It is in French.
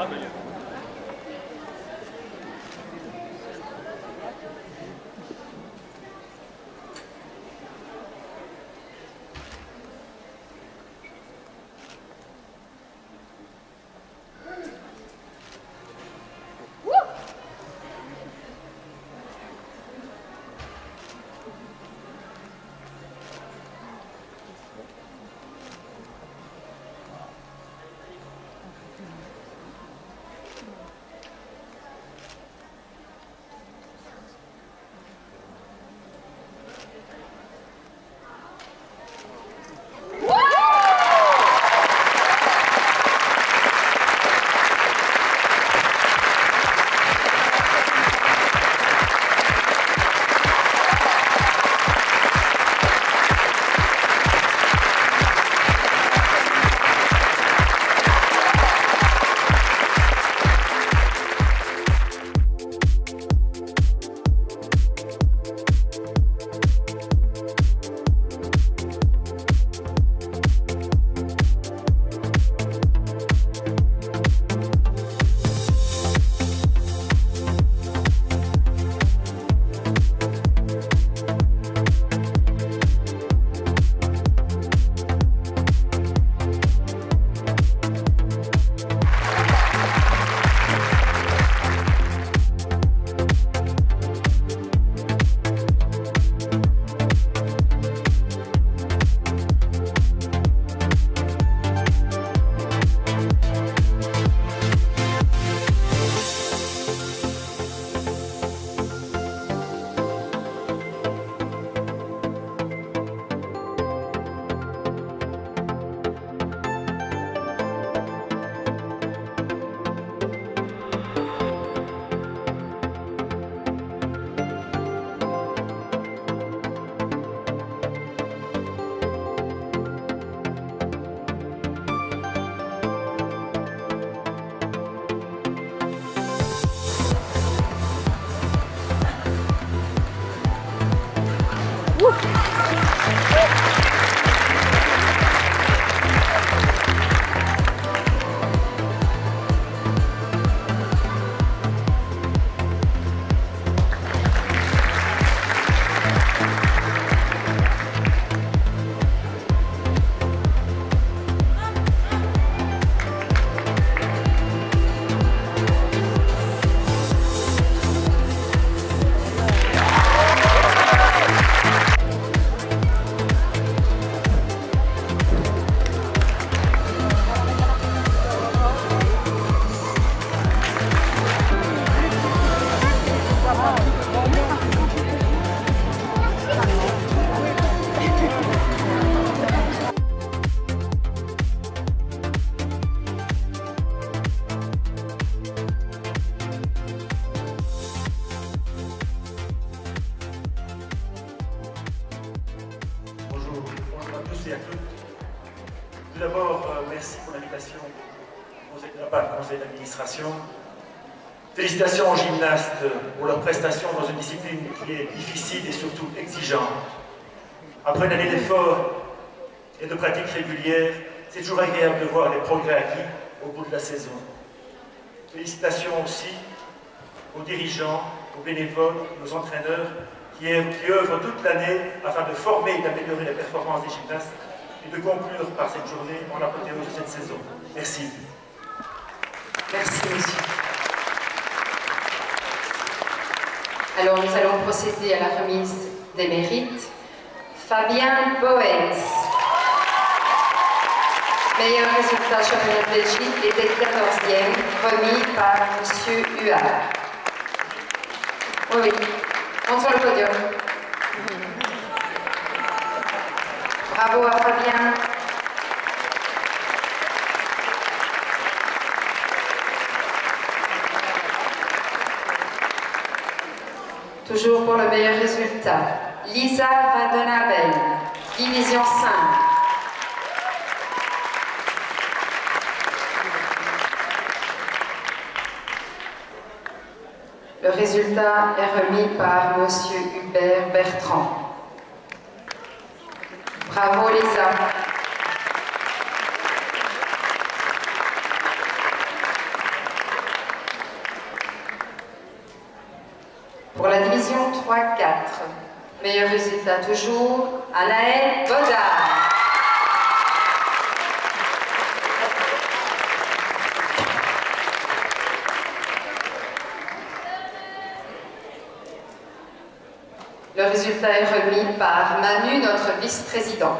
Ah, beleza. Tout d'abord, euh, merci pour l'invitation part du conseil d'administration. Félicitations aux gymnastes pour leur prestation dans une discipline qui est difficile et surtout exigeante. Après une année d'efforts et de pratiques régulières, c'est toujours agréable de voir les progrès acquis au bout de la saison. Félicitations aussi aux dirigeants, aux bénévoles, aux entraîneurs qui, qui œuvrent toute l'année afin de former et d'améliorer les performances des gymnastes et de conclure par cette journée en l'apothéose de cette saison. Merci. Merci, monsieur. Alors, nous allons procéder à la remise des mérites. Fabien Boens. Meilleur résultat championnat de Belgique était 14e, remis par M. Huard. Oui. Monte sur le podium. Bravo à Fabien. Toujours pour le meilleur résultat. Lisa Vandenabel, division 5. Le résultat est remis par M. Hubert Bertrand. Bravo Lisa. Pour la division 3-4, meilleur résultat toujours, Anaël Baudard. Le résultat est remis par Manu, notre vice-président.